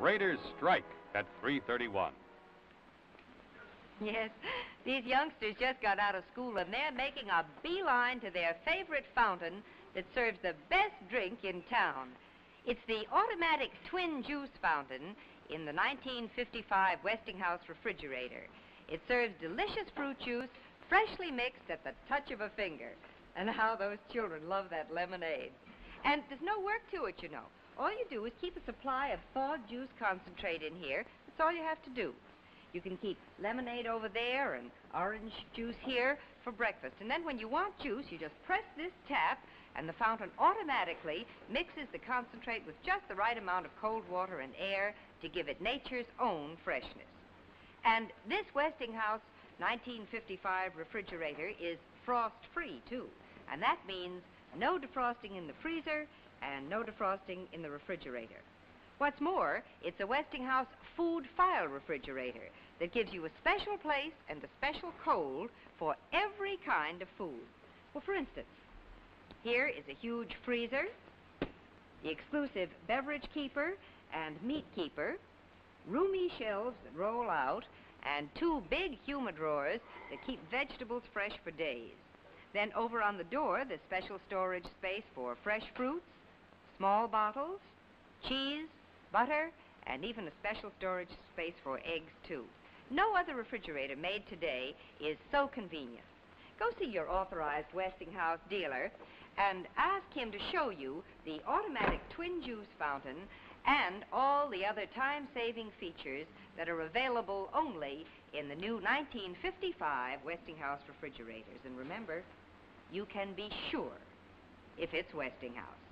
Raiders strike at 331. Yes, these youngsters just got out of school and they're making a beeline to their favorite fountain that serves the best drink in town. It's the automatic twin juice fountain in the 1955 Westinghouse refrigerator. It serves delicious fruit juice, freshly mixed at the touch of a finger. And how those children love that lemonade. And there's no work to it, you know. All you do is keep a supply of thawed juice concentrate in here. That's all you have to do. You can keep lemonade over there and orange juice here for breakfast. And then when you want juice, you just press this tap, and the fountain automatically mixes the concentrate with just the right amount of cold water and air to give it nature's own freshness. And this Westinghouse 1955 refrigerator is frost-free, too. And that means no defrosting in the freezer and no defrosting in the refrigerator. What's more, it's a Westinghouse food file refrigerator that gives you a special place and a special cold for every kind of food. Well, for instance, here is a huge freezer, the exclusive beverage keeper and meat keeper, roomy shelves that roll out, and two big humidors that keep vegetables fresh for days. Then over on the door, the special storage space for fresh fruits, small bottles, cheese, butter, and even a special storage space for eggs, too. No other refrigerator made today is so convenient. Go see your authorized Westinghouse dealer and ask him to show you the automatic twin juice fountain and all the other time-saving features that are available only in the new 1955 Westinghouse refrigerators. And remember, you can be sure if it's Westinghouse.